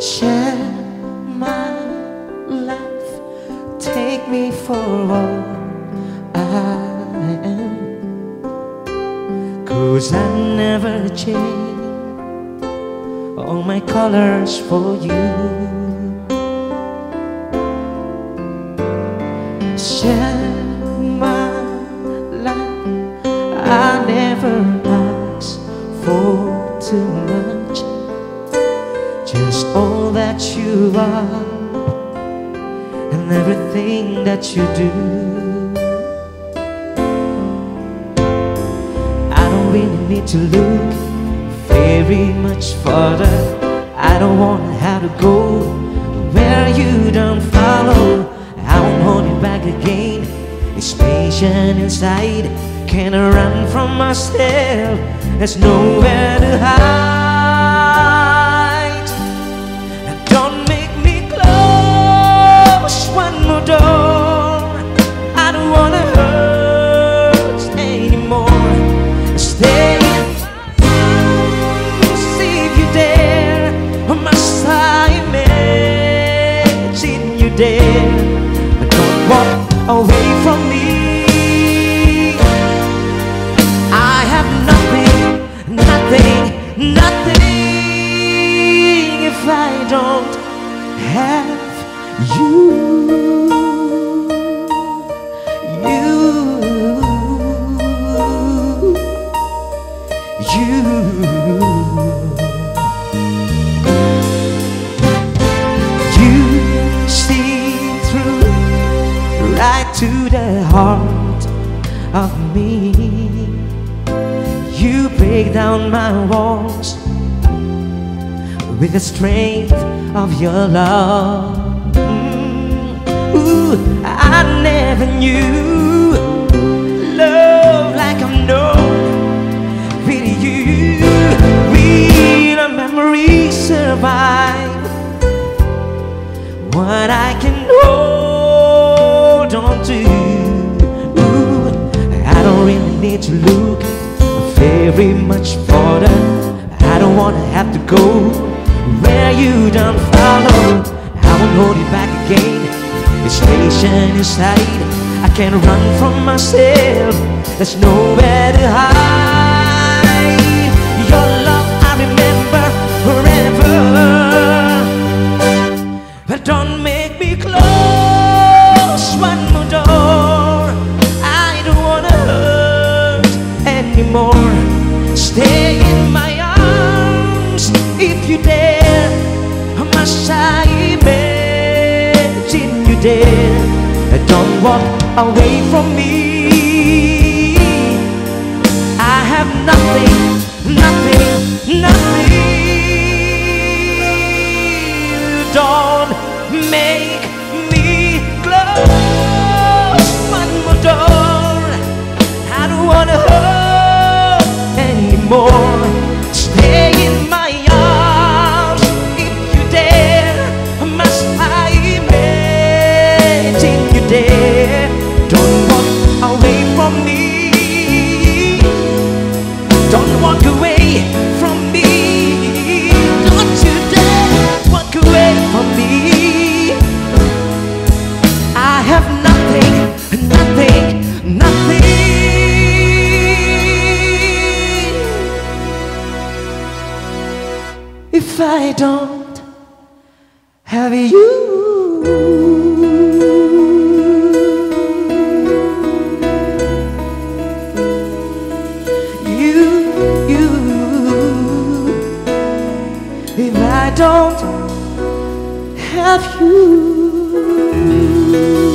Share my life, take me for all I am. Cause I never change all my colors for you. Share that you do. I don't really need to look very much further. I don't want to have to go where you don't follow. I won't hold you back again. It's patient inside. Can't run from myself. There's nowhere to hide. Imagine Don't walk away from me. I have nothing, nothing, nothing if I don't have. You, to the heart of me. You break down my walls with the strength of your love. Mm, Ooh, I never knew to. Ooh, I don't really need to look very much further. I don't wanna have to go where you don't follow. I won't hold you back again. It's patient inside. I can't run from myself. There's nowhere to hide. Stay in my arms if you dare. Must I imagine you? Don't walk away from me. I have nothing, nothing, Stay in my arms if you dare. Must I imagine you dare? Don't walk away from me. Don't walk away from me. Don't you dare walk away from me. I have If I don't have you. If I don't have you.